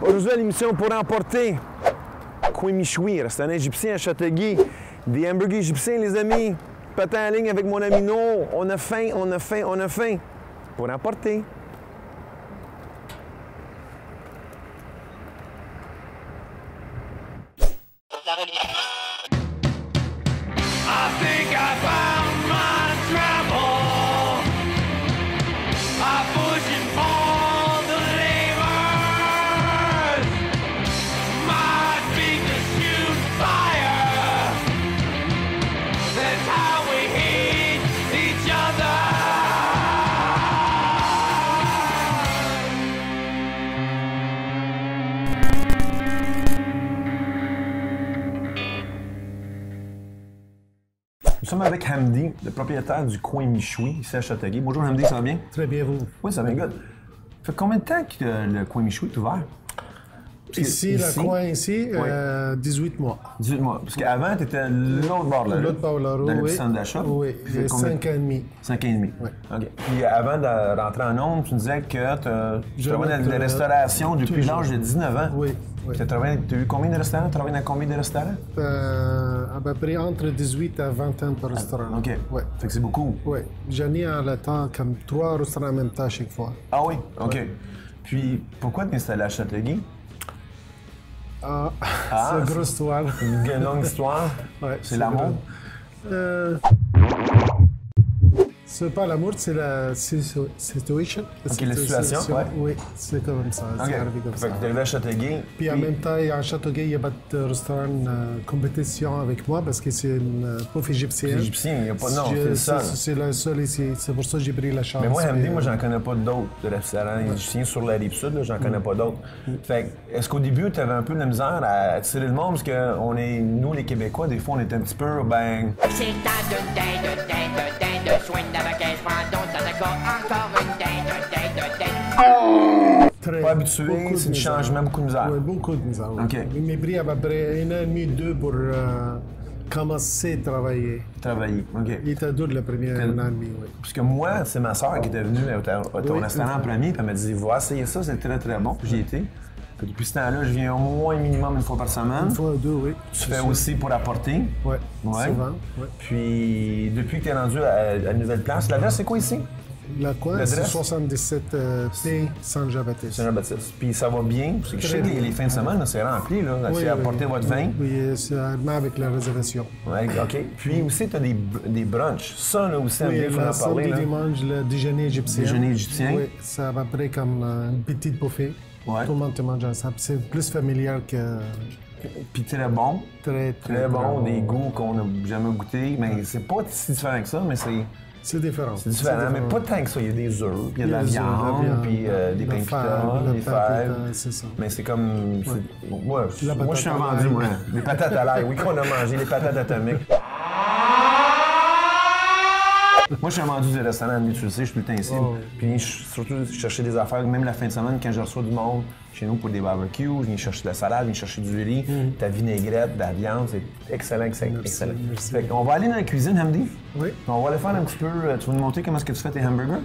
Aujourd'hui à l'émission pour emporter Michoui, restaurant égyptien à Châteauguay. Des hamburgers égyptiens, les amis. Patin en ligne avec mon ami No. On a faim, on a faim, on a faim. Pour emporter. Nous sommes avec Hamdi, le propriétaire du Coin Michoui, ici à Châteauguay. Bonjour Hamdi, ça va bien? Très bien, vous? Oui, ça va bien, good. Ça fait combien de temps que euh, le Coin Michoui est ouvert? Que Ici, le coin ici, euh, 18 mois. 18 mois. Parce qu'avant, tu étais l'autre bord de la L'autre bord de la rue, Dans oui. centre d'achat. Oui, Ça fait j'ai combien- 5 ans et demi. 5 ans et demi. Oui. OK. Puis avant de rentrer en nombre, tu me disais que tu travaillais dans la euh, restauration depuis l'âge de 19 ans. Oui, oui. Tu as eu combien de restaurants? Tu travaillé dans combien de restaurants? Euh, à peu près entre 18 à 20 ans par restaurant. OK. Oui. Fait que c'est beaucoup. Oui. J'en ai à le temps comme trois restaurants en même temps chaque fois. Ah oui? OK. Puis pourquoi t'installer à Châteauguay? Ah, Ah, c'est une grosse histoire. Une longue histoire. Ouais, c'est l'amour. Euh, c'est pas l'amour, c'est la situ- situation. Ok, la situation, ouais. Oui, c'est comme ça. OK. Comme Fait ça. que t'es arrivé à Châteauguay. Puis en même temps, à Châteauguay, il n'y a pas de restaurant euh, compétition avec moi parce que c'est une euh, bouffe égyptienne. Égyptien, il n'y a pas. Non, c'est le seul. c'est- C'est le seul ici. C'est pour ça que j'ai pris la chance. Mais moi, Hamdi, Mais, moi, euh, j'en connais pas d'autres de restaurants égyptiens sur la rive sud, j'en Mm. connais pas d'autres. Fait que, est-ce qu'au début, tu avais un peu de la misère à attirer le monde? Parce que on est, nous, les Québécois, des fois, on est un petit peu, ben, C'est de pas habitué, c'est du changement, beaucoup de misère. Oui, beaucoup de misère. OK. Il m'a pris à peu près un an et demi, deux pour euh, commencer à travailler. travailler. OK. Il était dur le premier un an et demi, oui. Parce que moi, c'est ma soeur qui était venue au ton Oui. restaurant en premier, puis elle m'a dit, va essayer ça, c'est très, très bon. Puis j'y étais. Puis depuis ce temps-là, je viens au moins minimum une fois par semaine. Une fois ou deux, oui. Tu fais aussi pour apporter. Oui, Ouais. souvent. Oui. Puis, depuis que tu es rendu à, à une nouvelle place, l'adresse, c'est quoi ici? La c'est L'adresse? 77 euh, P. San Jean-Baptiste. Saint-Jean-Baptiste. Puis ça va bien? Parce que je sais que les, les fins de semaine, c'est rempli. Là. Oui, oui, apporter oui. votre vin. Oui, c'est avec la réservation. Ouais, OK. Puis aussi, tu as des, des brunchs. Ça, là aussi, Oui, le en parler. Là. dimanche, le déjeuner égyptien. Déjeuner égyptien. Oui, à peu près comme euh, une petite buffet. Ouais. Tout le monde te mange ensemble. C'est plus familial que Puis très bon. très, très, Très bon. Des goûts qu'on n'a jamais goûté. Mais c'est pas si différent que ça, mais c'est C'est différent. c'est différent. Mais pas tant que ça. Il y a des œufs, puis il y a de la viande, puis euh, des pains pita, des fèves. pita, c'est ça. Mais c'est comme. Ouais, moi, je suis vendu, moi. Les patates à l'ail, oui, qu'on a mangé, les patates atomiques. Moi, je suis un vendu du restaurant, mais tu le sais, je suis tout le temps ici. Oh. Puis, je- surtout, je cherchais des affaires, même la fin de semaine, quand je reçois du monde chez nous pour des barbecues, je viens chercher de la salade, je viens chercher du riz, ta vinaigrette, de la viande, c'est excellent, excellent, Mm. Merci, excellent. merci. Fait qu'on va aller dans la cuisine, Hamdi? Oui, On va aller faire un petit peu, euh, tu vas nous montrer comment est-ce que tu fais tes hamburgers?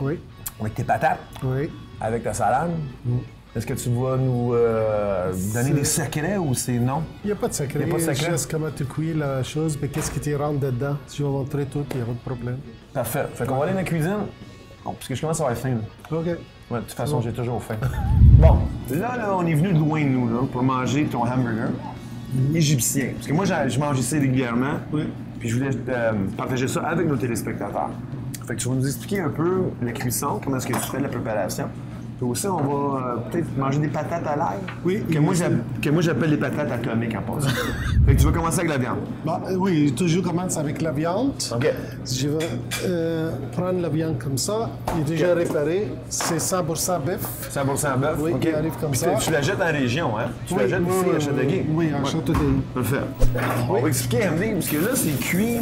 Oui, avec tes patates, oui. avec ta salade? Est-ce que tu vas nous euh, donner des secrets ou c'est non? Il n'y a pas de secret. Il y a pas de secret? Juste comment tu cuis la chose, mais qu'est-ce qui te rentre dedans? Je vais montrer tout, il n'y a pas de problème. Parfait. Fait qu'on va aller dans la cuisine. Bon, parce que je commence à avoir faim. là. OK. Ouais, de toute façon, j'ai toujours faim. Bon, là, là, on est venu de loin de nous, là, pour manger ton hamburger égyptien. Parce que moi, je mange ici régulièrement. Oui. Puis je voulais euh, partager ça avec nos téléspectateurs. Fait que tu vas nous expliquer un peu la cuisson, comment est-ce que tu fais la préparation. Puis aussi, on va euh, peut-être manger des patates à l'ail. Oui, Que moi, que j'appelle les patates atomiques en passant. fait que tu vas commencer avec la viande? Bon, euh, oui, toujours commence avec la viande. OK. Je vais euh, prendre la viande comme ça. Il est déjà réparé. C'est 100% bœuf. 100% bœuf. Oui, il arrive comme Puis ça. Tu la jettes en région, hein? Tu la jettes oui, ici oui, à Châteauguay? Oui, à Châteauguay. Parfait. On va expliquer, Emily, parce que là, c'est cuit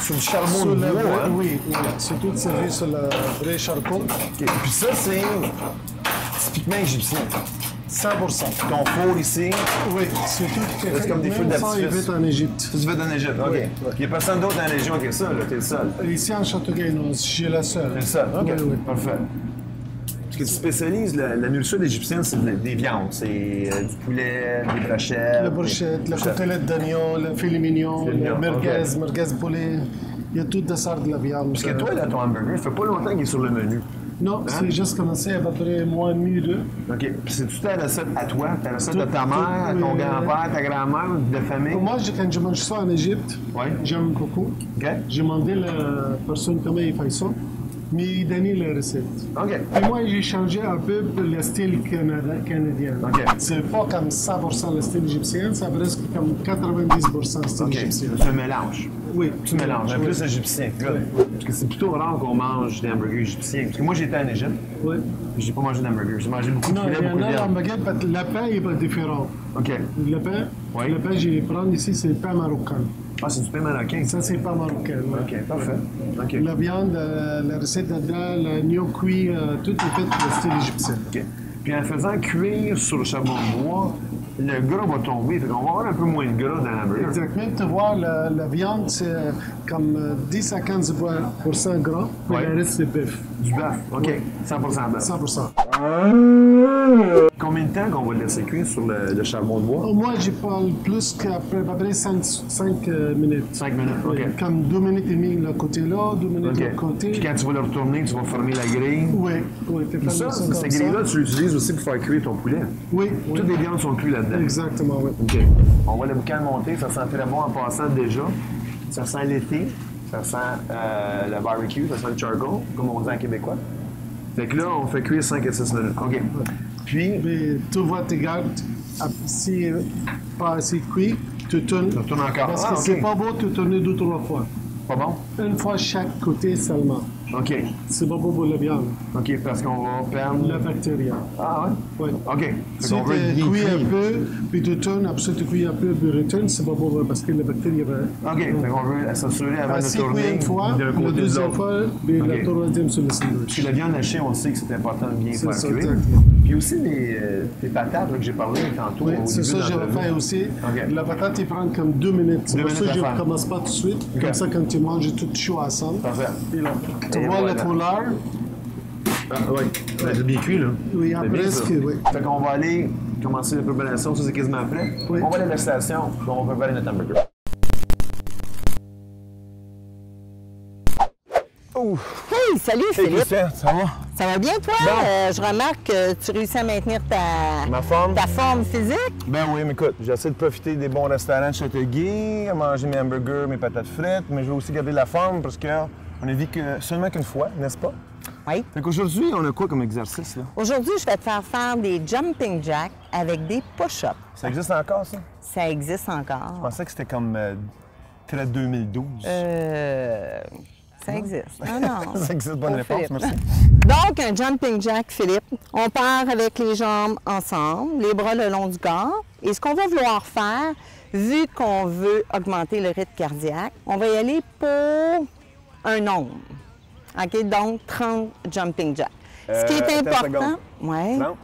sur du charbon Sur de le bois. hein? oui, oui, c'est tout servi sur le vrai charbon. OK. Puis ça, c'est typiquement égyptien. 100%. Ton four ici, Oui, c'est tout. C'est comme des feux d'artifice. fait en Égypte. ça, tu fais en Égypte. OK. Oui, il n'y a personne d'autre dans la région qui est ça, là. T'es le seul. Ici en Châteauguay, non, je suis la seule. T'es le seul. OK. Oui, oui. Parfait. Parce que tu spécialises, la, la nourriture égyptienne, c'est de- des viandes. C'est euh, du poulet, des brochettes. La brochette, la côtelette d'oignon, le filet mignon, Filet le mignon, merguez, ok. merguez poulet. Il y a tout de sortes de la viande. Parce que toi, là, ton hamburger, ça fait pas longtemps qu'il est sur le menu. Non, Hein? c'est juste commencé à peu près un mois et demi, deux. OK. Puis c'est-tu ta recette à toi, ta recette Tout- de ta mère, tout, ton oui, grand-père, ta grand-mère, de famille? Moi, je- quand je mange ça en Égypte, Ouais. j'aime beaucoup. OK. J'ai demandé à la personne comment il fait ça, mais il donnait la recette. OK. Et moi, j'ai changé un peu le style canadien. Ok. C'est pas comme 100% le style égyptien, c'est presque comme 90% le style OK. égyptien. C'est un mélange. Oui. Tu mélanges, un Oui. plus égyptien. Good. Parce que c'est plutôt rare qu'on mange des hamburgers égyptiens. Parce que moi, j'étais en Égypte, Oui. j'ai pas mangé d'hamburgers. J'ai mangé beaucoup de Non, poulet, il y en beaucoup de viande. que le pain est pas différent. OK. Le pain, Oui. le pain, je vais prendre ici, c'est le pain marocain. Ah, c'est du pain marocain. Ça, c'est pas marocain. OK, parfait. OK. La viande, euh, la recette dedans, l'agneau cuit, euh, tout est fait le style égyptien. OK. Puis en faisant cuire sur le charbon de bois, le gras va tomber. Fait qu'on va avoir un peu moins de gras dans l'hamburger. Exactement. Tu vois, la, la viande, c'est euh, comme euh, 10 à 15 gras, puis Ouais. le reste, c'est bœuf. Du bœuf. OK. 100 bœuf. 100 Combien de temps qu'on va le laisser cuire sur le, le charbon de bois? Moi, je parle plus qu'après à peu près 5, minutes. 5 minutes. OK. Oui, Comme 2 minutes et demie le côté là, 2 minutes OK. de l'autre côté. Puis quand tu vas le retourner, tu vas former la grille. Oui, oui, Puis ça, cette grille-là, tu l'utilises aussi pour faire cuire ton poulet. Oui, oui. Toutes les viandes sont cuites Exactement, oui. OK. On voit le boucan monter, ça sent très bon en passant déjà. Ça sent l'été, ça sent euh, le barbecue, ça sent le charcoal, comme on dit en québécois. Fait que là, on fait cuire 5 à 6 minutes. OK. Puis, Mais tu vois, tu gardes, si pas assez cuit, tu tournes. Tu retournes encore. Parce Ah, que ok. c'est pas beau, tu tournes deux, trois fois. pas bon? Une fois chaque côté seulement. OK. C'est pas beau pour la viande, OK, parce qu'on va perdre... la bactérie. Ah ouais? Oui. OK. Si tu cuis un peu, puis tu tournes, après ça tu cuis un peu, puis tu retournes, c'est pas beau parce que la bactérie va. OK. Fait qu'on veut s'assurer avant de Ainsi tourner une fois, la de deuxième fois, puis la troisième sur le Puis sandwich. la viande hachée, on sait que c'est important de bien faire cuire. Puis aussi les, euh, les patates là, que j'ai parlé tantôt Oui, c'est ça de que j'avais l'entrevue. fait aussi. La patate, il prend comme deux minutes. C'est Deux pour ça minutes je à ne commence pas tout de suite. Comme ça, quand tu manges tout chaud ensemble. Parfait. Là, tu Et vois voilà. le foulard, Ah, oui. C'est bien cuit, là. Oui, après, bien, ce ça. que- oui. Fait qu'on va aller commencer la préparation. Ça, c'est quasiment prêt. Oui. On va aller à la station, puis on va préparer notre hamburger. Hey, salut Philippe. ça va? Ça va bien toi? Bon. Euh, je remarque que tu réussis à maintenir ta, Ma forme? ta forme physique. Ben oui, mais écoute, j'essaie de profiter des bons restaurants de Châteauguay, à manger mes hamburgers, mes patates frites, mais je veux aussi garder la forme parce qu'on a vu que seulement qu'une fois, n'est-ce pas? Oui. Fait qu'aujourd'hui, on a quoi comme exercice? Aujourd'hui, je vais te faire faire des jumping jacks avec des push-ups. Ça existe encore, ça? Ça existe Je encore. pensais que c'était comme euh, très 2012. Euh, ça existe. Non, non. Ça existe, bonne réponse, Philippe. merci. Donc, un jumping jack, Philippe, on part avec les jambes ensemble, les bras le long du corps. Et ce qu'on va vouloir faire, vu qu'on veut augmenter le rythme cardiaque, on va y aller pour un nombre. OK? Donc, 30 jumping jacks. ce qui Euh, est une important. Oui. Non?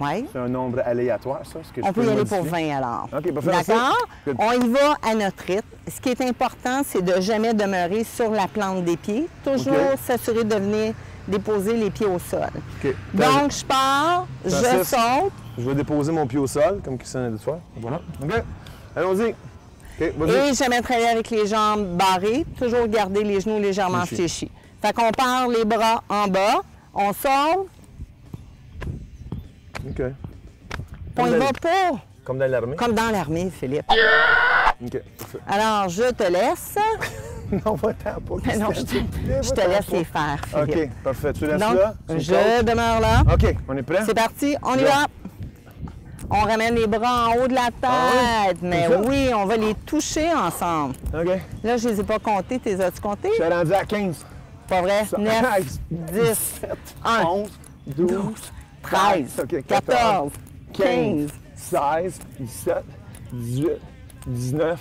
Oui. C'est un nombre aléatoire, ça? ce que je On peut y aller modifier? pour 20 alors. Merci. D'accord? On y va à notre rythme. Ce qui est important, c'est de jamais demeurer sur la plante des pieds. Toujours s'assurer de venir déposer les pieds au sol. OK. Donc, je pars, je saute Je vais déposer mon pied au sol, comme Christian a dit de faire. Voilà. OK. Allons-y. Et jamais travailler avec les jambes barrées. Toujours garder les genoux légèrement Fléchis. fléchis. Fait qu'on part les bras en bas, on sort, OK. on y va pas Comme dans l'armée? comme dans l'armée, Philippe. OK. parfait. Alors, je te laisse. non, va-t'en pas, Mais non, je te, je te laisse les faire, Philippe. OK, parfait. Tu restes Donc, là? je demeure là. OK, on est prêt? C'est parti, on y va. On ramène les bras en haut de la tête. Ah oui? Mais oui, on va les toucher ensemble. OK. Là, je les ai pas comptés. T'es as-tu comptés? Je suis rendu à 15. Pas vrai? 9, 10, 10, 1, 11, 12, 13, OK, 14, 15, 15, 16, 17, 18, 19,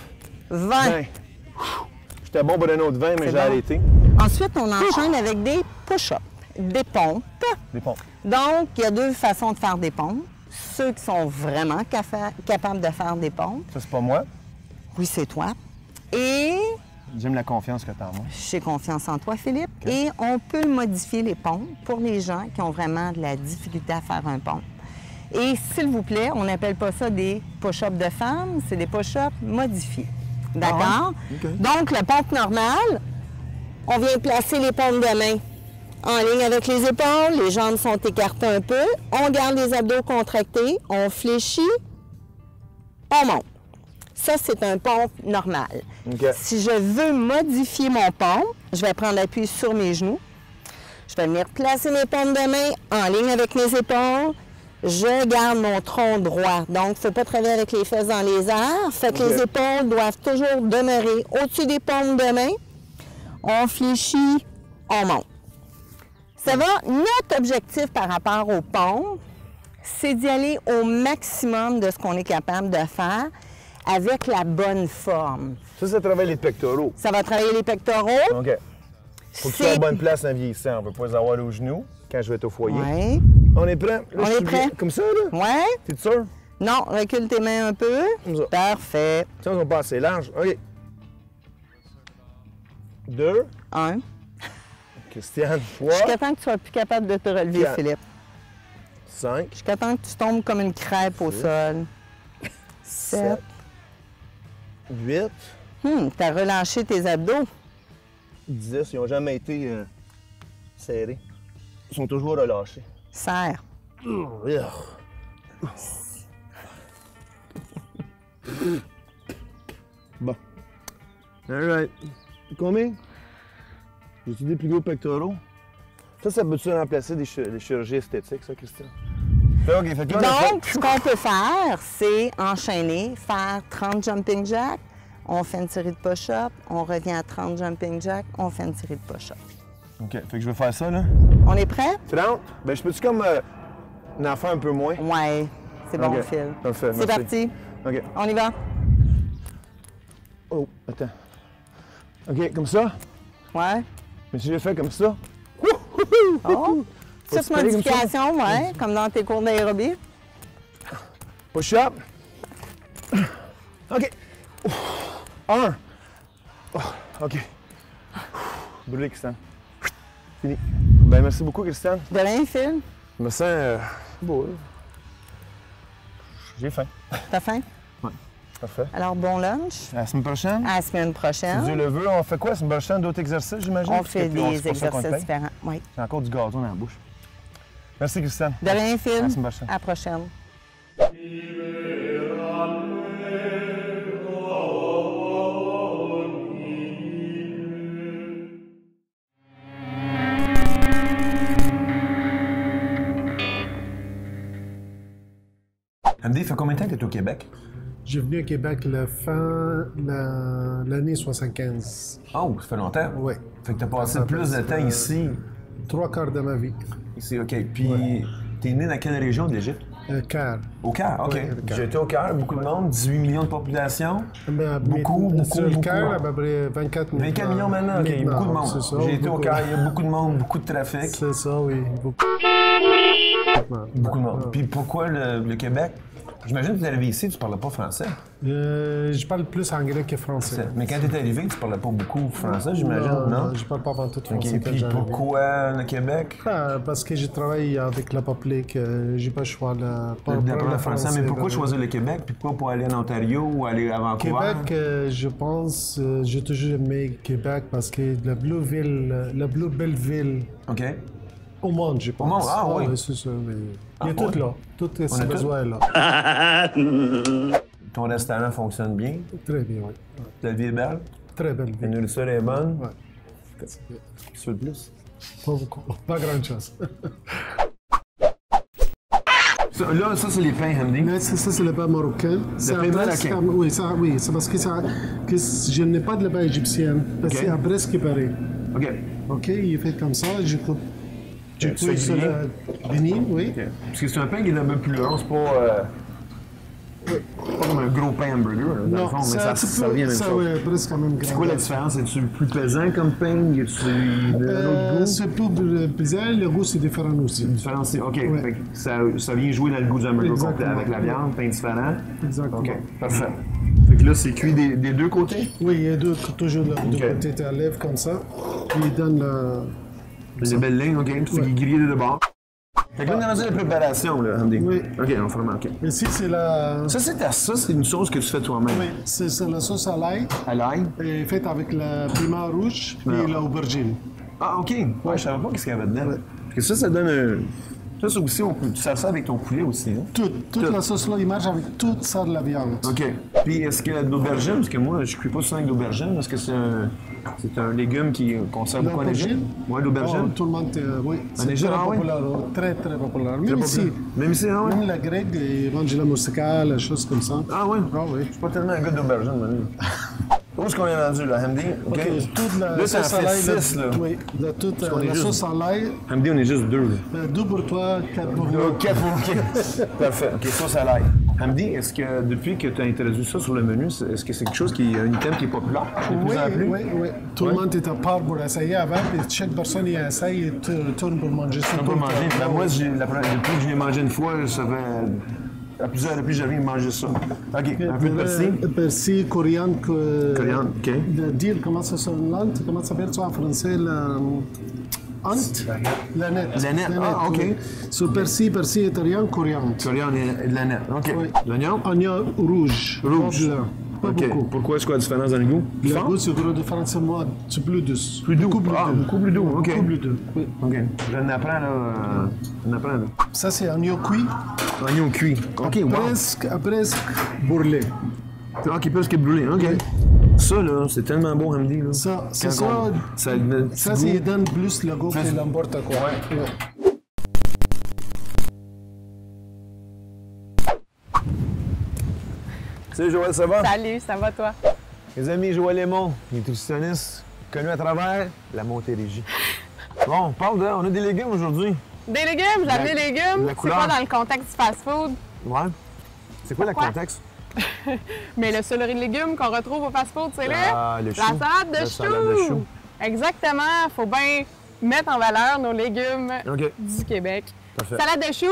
20. 20. J'étais bon pour un autre 20, mais j'ai bon. arrêté. Ensuite, on enchaîne avec des push-ups, des pompes. Des pompes. Donc, il y a deux façons de faire des pompes. Ceux qui sont vraiment capa- capables de faire des pompes, Ça, c'est pas moi. oui, c'est toi. Et J'aime la confiance que tu as en moi. J'ai confiance en toi, Philippe. Et on peut modifier les pompes pour les gens qui ont vraiment de la difficulté à faire un pompe. Et s'il vous plaît, on n'appelle pas ça des push-ups de femmes, c'est des push-ups modifiés. D'accord? OK. Donc, la pompe normale, on vient placer les pompes de main en ligne avec les épaules, les jambes sont écartées un peu, on garde les abdos contractés, on fléchit, on monte. Ça, c'est un pompe normal. Si je veux modifier mon pompe, je vais prendre l'appui sur mes genoux. Je vais venir placer mes pompes de main en ligne avec mes épaules. Je garde mon tronc droit. Donc, il ne faut pas travailler avec les fesses dans les airs. Fait que les épaules doivent toujours demeurer au-dessus des pompes de main. On fléchit, on monte. Ça va, notre objectif par rapport aux pompes, c'est d'y aller au maximum de ce qu'on est capable de faire avec la bonne forme. Ça, ça travaille les pectoraux. Ça va travailler les pectoraux. OK. Faut que tu sois à bonne place en vieillissant. On ne peut pas les avoir aux genoux quand je vais être au foyer. Ouais. On est prêt? Là, On est prêt. bien- Comme ça, là? Ouais. T'es sûr? Non, recule tes mains un peu. Comme ça. Parfait. Ça, on va pas assez large. OK. Deux. Un. Christiane. Trois. Jusqu'à temps que tu sois plus capable de te relever, Quatre. Philippe. Cinq. Jusqu'à temps que tu tombes comme une crêpe au sol. Sept. Sept. Huit. Hum, t'as relâché tes abdos. 10, ils n'ont jamais été euh, serrés. Ils sont toujours relâchés. Serre. Bon. All right. Combien? J'ai-tu des plus gros pectoraux? Ça, ça peut-tu remplacer des, des chirurgies esthétiques, ça, Christian? Fait que là, Donc, ce qu'on peut faire, c'est enchaîner, faire 30 jumping jacks, on fait une série de push-ups, on revient à 30 jumping jacks, on fait une série de push-ups. OK, fait que je vais faire ça, là. On est prêt? 30? Ben, je peux-tu comme euh, en faire un peu moins? Ouais, c'est bon, OK, Phil. parfait, C'est parti. OK. On y va? Oh, attends. OK, comme ça? Ouais. Mais si je fais comme ça? Oh. Petite modification, ouais, comme dans tes cours d'aérobie. Push up. OK. Un. Oh, OK. Brûlé, Christian. Fini. Ben, merci beaucoup, Christian. De rien, Phil? Je me sens euh, beau. J'ai faim. T'as faim? Parfait. Alors, bon lunch. À la semaine prochaine. À la semaine Si Dieu prochaine. le veut, on fait quoi? La semaine prochaine? D'autres exercices, j'imagine? On fait on- des exercices différents. Oui. J'ai encore du gâteau dans la bouche. Merci, Christian. De rien, À Phil. la semaine prochaine. À la prochaine. Andy, fait combien de temps que tu es au Québec? J'ai venu au Québec la fin la- l'année 75. Oh, ça fait longtemps. Ouais. Fait que tu as passé plus de temps euh, ici. Trois quarts de ma vie. Ici, OK. Puis, t'es né dans quelle région de l'Égypte? Un quart. Au Caire, OK. Ouais, le Caire. J'étais au Caire, beaucoup de monde, 18 millions de population. Ben, Beaucoup, mais- beaucoup, Sur le beaucoup. Caire, à peu près 24 millions. 24 millions maintenant, OK. Beaucoup de c'est monde. ça, J'ai été au beaucoup. Caire, il y a beaucoup de monde, beaucoup de trafic. C'est ça, oui. Beaucoup. Beaucoup de monde. Puis pourquoi le, le Québec? J'imagine que tu es arrivé ici, tu parlais pas français. Euh, je parle plus anglais que français. Mais quand tu es arrivé, tu parlais pas beaucoup français, j'imagine, non? Je parle pas avant tout français. quand Puis pourquoi le Québec? Ah, parce que je travaille avec la public, euh, j'ai pas le choix de D'apprendre le français. Mais pourquoi choisir le Québec? Puis pourquoi pas aller en Ontario ou aller à Vancouver? Québec, euh, je pense, euh, j'ai toujours aimé Québec parce que la Blue Ville, la Blue Belle Ville OK. Au monde, je pense. monde, ah oui. ouais, c'est ça. mais Il y a Ah, tout ouais. là. Tout On a ce tout? besoin est là. Ton restaurant fonctionne bien? Très bien, oui. La vie est belle? Très belle La ville. nourriture est bonne? Ouais. Tu veux le plus? Pas beaucoup. Pas grand chose. Ça, là, ça, c'est les pains Hamdi. Ça, ça, c'est le pain marocain. C'est pain marocain. Oui, ça, oui, c'est parce que, ça, que je n'ai pas de pain égyptien. Parce que c'est à presque pareil. OK. OK, il est fait comme ça. Je coupe. Tu le béni, oui. Parce que c'est un pain qui est un peu plus long, c'est pas, euh, pas comme un gros pain hamburger, là, dans le fond, mais c'est ça, ça revient même ça, chose. ouais, presque la même C'est quoi la différence? C'est-tu plus pesant comme pain? Y a-tu de Euh, l'autre C'est plus bizarre, le goût c'est différent aussi. goût? Différence, c'est- OK. Ouais. Fait que ça, ça vient jouer dans le goût du hamburger complet avec la viande, pain différent. Exactement. OK, parfait. Fait que là, c'est cuit des, des deux côtés? Oui, il y a deux, toujours de deux Ok. côtés, tu enlèves comme ça. Puis il donne le. Les belles OK? Puis c'est grillé de deux bords. Fait que là, on est rendu à la préparation, là, Hamdi. Oui. OK, on fait OK. Ici, c'est la. Ça, c'est ta sauce, c'est une sauce que tu fais toi-même. Oui, c'est la sauce à l'ail, À l'ail? et faite avec le piment rouge Ah. et l'aubergine. Ah, OK. Ouais, je savais pas qu'est-ce qu'il y avait dedans. Parce que ça, ça donne un... Ça, c'est aussi, tu sers ça avec ton poulet aussi, hein? Toute, toute Tout. la sauce là, il marche avec toute ça de la viande. OK. Puis, est-ce qu'il y a de l'aubergine? Parce que moi, je ne cuis pas souvent avec d'aubergine. Est-ce que c'est un... C'est un légume qui conserve Égypte? L'aubergine? Oui, l'aubergine. Oh, tout le monde, euh, oui. C'est très ah oui? populaire, oh, très très populaire. Même Très ici. Même ici, ah ouais? même la grecque, ils mangent la moussaka, les choses comme ça. Ah ouais? Ah oui. Je suis pas tellement un gars d'aubergine. Où est-ce qu'on est rendu, là, Hamdi? OK. Ok, toute la là, sauce à l'ail, là. Oui, de toute euh, la juste- sauce à l'ail, Hamdi, on est juste deux, là. euh, deux pour toi, quatre pour moi. OK, OK. Parfait. OK, sauce à l'ail. Hamdi, est-ce que depuis que tu as introduit ça sur le menu, est-ce que c'est quelque chose qui est un item qui est populaire de plus Oui, en plus? oui, oui. Tout le monde était part pour essayer avant, puis chaque personne y essaye et tu retournes pour manger ça. On tout peut le manger. Ben, moi, la première- depuis que je l'ai mangé une fois, ça fait. À plusieurs reprises, j'avais manger ça. OK, un peu de persil. Euh, Persil, coriandre. que- Coriandre, OK. Le dire comment ça s'appelle, comment ça s'appelle ça en français, la... Ant? La nette. La nette, ah, OK. oui. Sur persil, persil italien, coriandre. Coriandre et de la nette. OK. Oui. L'oignon? Oignon rouge. Rouge. Blanc. Pas OK. beaucoup. Pourquoi est-ce qu'il y a une différence dans le goût? Le goût, c'est France, moi, c'est plus douce. Plus doux. Beaucoup plus Ah, doux. beaucoup plus doux, OK. Beaucoup plus doux, oui. OK. J'en apprends, là. J'en apprends, là. Ça, c'est oignon cuit, Oignon cuit. OK, wow. presque, presque brûlé. OK, plus que brûlé. OK. Ça, là, c'est tellement bon, Hamdi, là. Ça, c'est ça. Ça, Ça, goût. c'est donne plus le goût que n'importe quoi. Ouais. Salut, Joël, ça va? Salut, ça va toi? Les amis, Joël Lémon, nutritionniste, connu à travers la Montérégie. Bon, on parle de... On a des légumes aujourd'hui. Des légumes, j'ai amené des légumes. C'est pas dans le contexte du fast-food, Ouais. C'est quoi le contexte? mais le céleri de légumes qu'on retrouve au fast-food, c'est Ah, le la salade de La chou. salade de chou. Exactement. Faut bien mettre en valeur nos légumes du Québec. Salade de chou,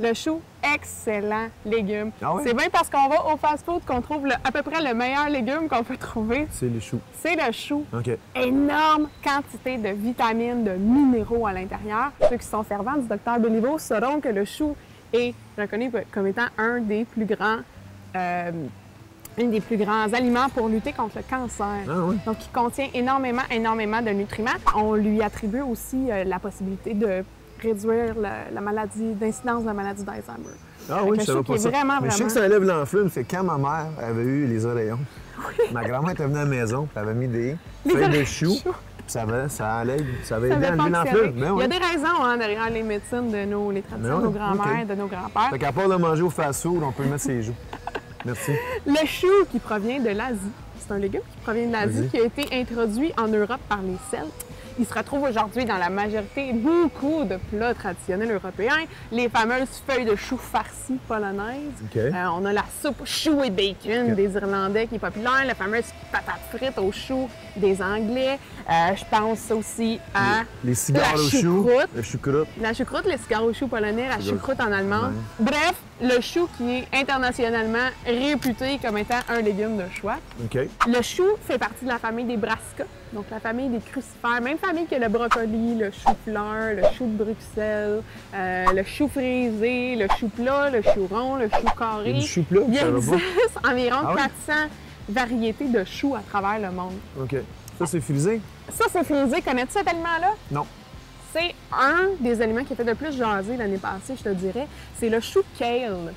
le chou, excellent légume. Ah oui? C'est bien parce qu'on va au fast-food qu'on trouve le- à peu près le meilleur légume qu'on peut trouver. C'est les choux. C'est le chou. OK. énorme quantité de vitamines, de minéraux à l'intérieur. Ceux qui sont fervents du docteur Béliveau sauront que le chou est reconnu comme étant un des plus grands, euh, un des plus grands aliments pour lutter contre le cancer. Ah oui? Donc, il contient énormément, énormément de nutriments. On lui attribue aussi euh, la possibilité de réduire la, la maladie, d'incidence de la maladie d'Alzheimer. Ah oui, je savais pas ça. vraiment, Mais je sais que ça enlève l'enflume, c'est quand ma mère avait eu les oreillons. Ma grand-mère était venue à la maison, puis elle avait mis des Les feuilles de oreillons. chou. Puis ça, avait, ça enlève, ça avait Ça aidé à avait enlever l'enflume. Il y a des raisons hein, derrière les médecines de nos, les traditions de nos grands-mères, de nos grands-pères. Fait qu'à part de manger au fast-food, on peut mettre ses joues. Merci. Le chou qui provient de l'Asie. C'est un légume qui provient Vas-y. qui a été introduit en Europe par les Celtes. Il se retrouve aujourd'hui dans la majorité, beaucoup de plats traditionnels européens. Les fameuses feuilles de chou farcies polonaises. Euh, on a la soupe chou et bacon des Irlandais qui est populaire. La fameuse patate frite au chou des Anglais. Euh, je pense aussi à Les cigares la au chou. choucroute. Le choucroute. La choucroute, le cigare au chou polonais, la choucroute en allemand. Bref, le chou qui est internationalement réputé comme étant un légume de choix. Le chou fait partie de la famille des brassicas, donc la famille des crucifères, même famille que le brocoli, le chou-fleur, le chou de Bruxelles, euh, le chou frisé, le chou plat, le chou rond, le chou carré. Du chou plat, Il existe environ Ah oui? 400 variétés de choux à travers le monde. OK. Ça, c'est frisé? Ça, c'est frisé. Connais-tu cet aliment-là? Non. C'est un des aliments qui a fait le plus jaser l'année passée, je te dirais. C'est le chou kale.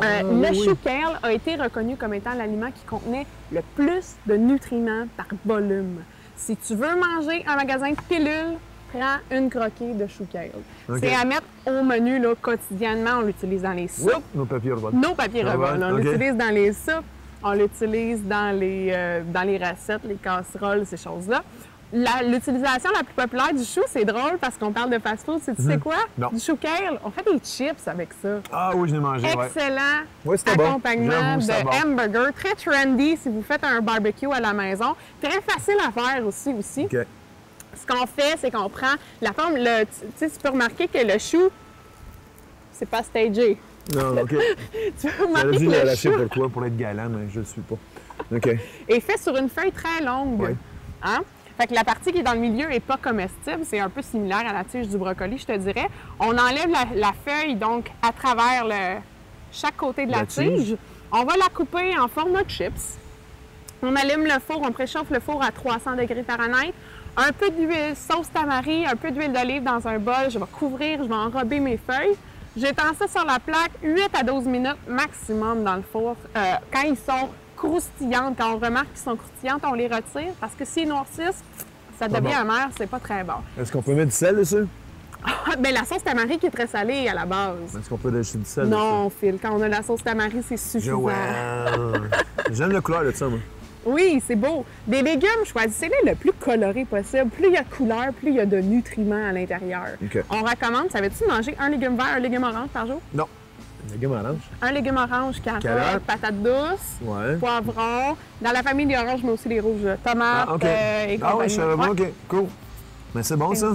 Euh, le Ah, chou kale a été reconnu comme étant l'aliment qui contenait le plus de nutriments par volume. Si tu veux manger un magasin de pilules, prends une croquée de chou kale. C'est à mettre au menu là, quotidiennement. On l'utilise dans les soupes. Oui. Nos papiers revolent. Nos papiers Ah ouais, On l'utilise dans les soupes, on l'utilise dans les, euh, dans les recettes, les casseroles, ces choses-là. L'utilisation la, plus populaire du chou, c'est drôle parce qu'on parle de fast-food. C'est tu sais quoi? Mhm. Non. Du chou kale. On fait des chips avec ça. Ah oui, je l'ai mangé, ouais. Excellent Ouais, c'était bon. accompagnement de bon. hamburger. Très trendy si vous faites un barbecue à la maison. Très facile à faire aussi. aussi. OK. Ce qu'on fait, c'est qu'on prend la forme. le- tu peux remarquer que le chou, c'est pas stagé. Non, OK. Tu veux dû le lâcher pour toi, pour être galant, mais je le suis pas. OK. est fait sur une feuille très longue. Ouais. Hein? Fait que la partie qui est dans le milieu n'est pas comestible. C'est un peu similaire à la tige du brocoli, je te dirais. On enlève la, la feuille, donc, à travers le, chaque côté de la, La tige. tige. On va la couper en format de chips. On allume le four, on préchauffe le four à 300 degrés Fahrenheit. Un peu d'huile, sauce tamari, un peu d'huile d'olive dans un bol. Je vais couvrir, je vais enrober mes feuilles. J'étends ça sur la plaque, 8 à 12 minutes maximum dans le four. Euh, quand ils sont croustillantes, quand on remarque qu'ils sont croustillantes, on les retire parce que s'ils noircissent, ça devient bon. amer, c'est pas très bon. Est-ce qu'on peut mettre du sel dessus? Ah, ben, la sauce tamari qui est très salée à la base. Est-ce qu'on peut ajouter du sel Non, Phil, quand on a la sauce tamari, c'est suffisant. J'aime le couleur de ça, moi. Oui, c'est beau. Des légumes, choisissez-les le plus coloré possible. Plus il y a de couleurs, plus il y a de nutriments à l'intérieur. On recommande, savais-tu manger un légume vert, un légume orange par jour? Non. Légumes orange. Un légume orange, carotte, Carotte. patate douce, Ouais. poivron. Dans la famille des oranges, mais aussi les rouges, tomates Ah, euh, et ah compagnie. je savais pas. OK, cool. Mais c'est bon, ça.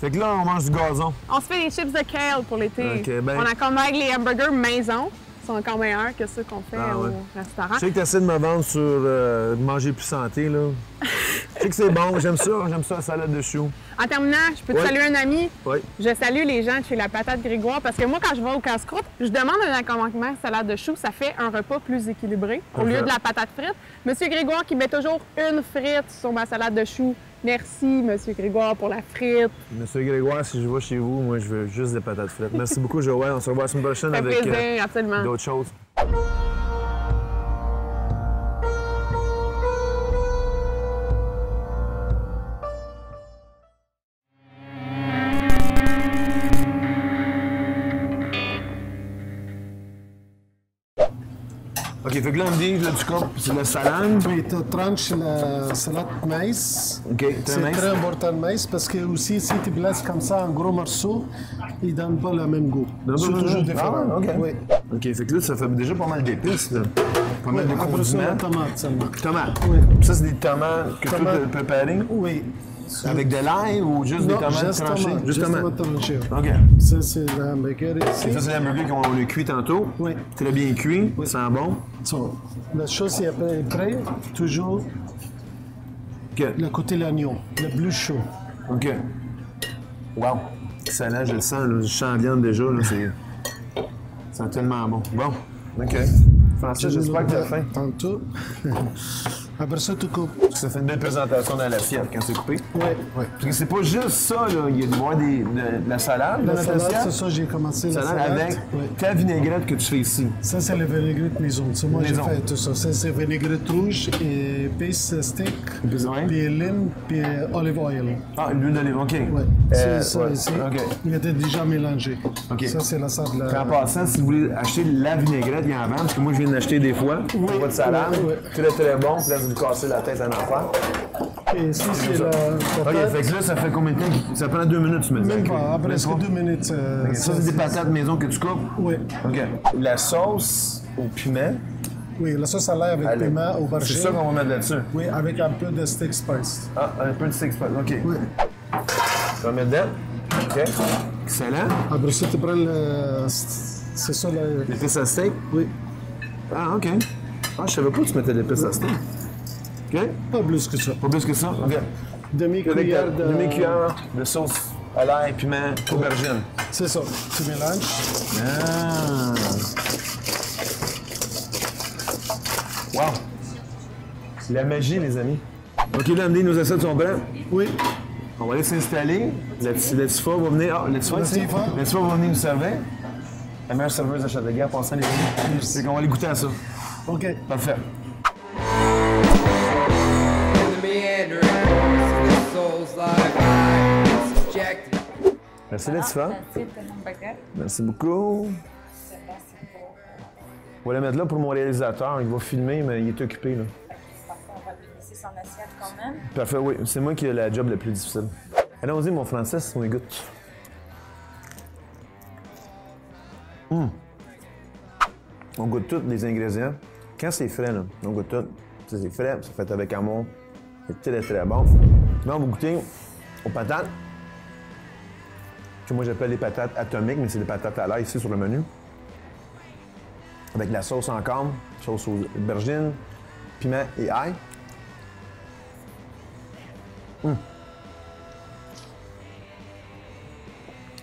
Fait que là, on mange du gazon. On se fait des chips de kale pour l'été. OK, ben- On accompagne les hamburgers maison. Sont encore meilleurs que ceux qu'on fait Ah, au restaurant. Je sais que tu essaies de me vendre sur euh, manger plus santé, là. Je sais que c'est bon, j'aime ça, j'aime ça, la salade de choux. En terminant, je peux te Ouais. saluer un ami? Oui. Je salue les gens de chez la patate Grégoire parce que moi, quand je vais au casse-croûte, je demande un accompagnement salade de choux. Ça fait un repas plus équilibré au lieu de la patate frite. Monsieur Grégoire qui met toujours une frite sur ma salade de choux. Merci, Monsieur Grégoire, pour la frite. Monsieur Grégoire, si je vais chez vous, moi, je veux juste des patates frites. Merci beaucoup, Joël. On se revoit la semaine prochaine avec euh, d'autres choses. Fait que là, on me dit, là, tu coupes, c'est la salade? Oui, tu tranches la salade de maïs. OK, C'est très important le maïs parce que aussi si tu blesses comme ça en gros morceaux, il ne donne pas le même goût. C'est toujours différent. Ah, OK. Oui. OK, fait que là, ça fait déjà pas mal d'épices, là. Pas mal de ça, la condiments. tomate seulement. Tomates. Oui. Ça, c'est des tomates que tu as préparées? Oui. Avec de l'ail ou juste des Non, tomates juste tranchées? tomate. Juste tomate tranchée. OK. Ça, c'est l'hamburger ici. Et ça, c'est l'hamburger qu'on a cuit tantôt. Oui. Très bien cuit, sent bon. So, la chose est après, prêt, toujours le côté l'oignon, le plus chaud. OK. Wow. Excellent, je le sens, là. je sens la viande déjà. Là, c'est... Ça sent tellement bon. Bon, OK. Francis, j'espère que tu as faim. Tantôt. Après ça. Parce que ça fait une belle présentation dans l'assiette quand c'est coupé. Oui, oui. Parce que c'est pas juste ça, là. Il y a de voir des, de, de la salade dans La notre salade, assiette. c'est ça, j'ai commencé la Salade salade. avec Oui. ta vinaigrette que tu fais ici. Ça, c'est le vinaigrette maison. C'est moi, j'ai fait tout ça. Ça, c'est vinaigrette rouge et épice steak, puis lime, puis olive oil. Ah, l'huile d'olive, OK. Oui, Euh, c'est ça ouais, ici. OK. Il était déjà mélangé. OK. Ça, c'est la salade. En passant, si vous voulez acheter la vinaigrette, il y en a parce que moi, je viens d'acheter des fois. Oui, de salade. Très, très bon. Vous vous cassez la tête à en faire. Et ici, c'est la OK, fait que là, ça fait combien de temps? Ça prend deux minutes, tu me dis. Même pas, après presque deux minutes. euh, Ça, c'est des patates maison que tu coupes? Oui, OK. La sauce au piment? oui, la sauce à l'ail avec elle- piment, C'est aubergine. ça qu'on va mettre là-dessus. Oui, avec un peu de steak spice. Ah, un peu de steak spice. OK. Oui. On va mettre dedans? OK. Excellent. Après ça, tu prends le... C'est ça, le... L'épice à steak? Oui. Ah, OK. Ah, je savais pas que tu mettais l'épice à steak. OK. Pas plus que ça. Pas plus que ça? OK. Demi-cuillère de... demi-cuillère de sauce à l'ail, piment, aubergine. C'est ça. Tu mélanges. Ah. Wow. La magie, les amis. OK, là, amenez nos assiettes sont prêtes. Oui. On va aller s'installer. Lati- Latifa va venir. Ah. Latifa va venir nous servir. La meilleure serveuse de en passant les amis. C'est qu'on va aller goûter à ça. OK. Parfait. Merci, Latifa. Merci beaucoup. On va la mettre là pour mon réalisateur. Il va filmer, mais il est occupé. Là. Parfois, on va lui laisser son assiette quand même. Parfait, oui. C'est moi qui ai la job la plus difficile. Allons-y, mon Francis, on y goûte. Hum. On goûte tous les ingrédients. Quand c'est frais, là, on goûte tout. C'est frais, c'est fait avec amour. C'est très, très bon. Là, on va goûter aux patates. Que moi, j'appelle les patates atomiques, mais c'est des patates à l'ail ici sur le menu. avec la sauce encore, sauce aux aubergines, piment et ail. Hum.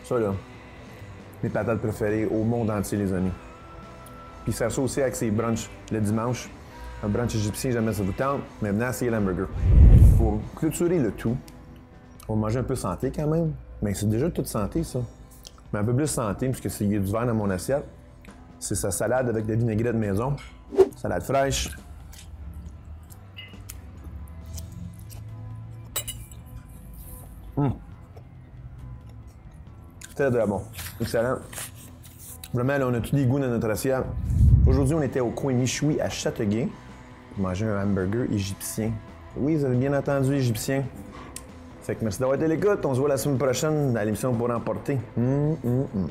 Ça là, mes patates préférées au monde entier, les amis. Puis ça aussi avec ses brunchs le dimanche. Un brunch égyptien, jamais ça vous tente, mais venez essayer l'hamburger. Pour clôturer le tout, on va manger un peu santé quand même. Mais c'est déjà toute santé, ça. Mais un peu plus santé, puisque c'est- du vin dans mon assiette. C'est sa salade avec des vinaigrettes maison. Salade fraîche. Hum. Très, très bon. Excellent. Vraiment, là, on a tous des goûts dans notre assiette. Aujourd'hui, on était au coin Michoui à Châteauguay pour manger un hamburger égyptien. Oui, vous avez bien entendu, égyptien. Fait que merci d'avoir été à l'écoute. On se voit la semaine prochaine dans l'émission pour emporter. Hum, hum, hum.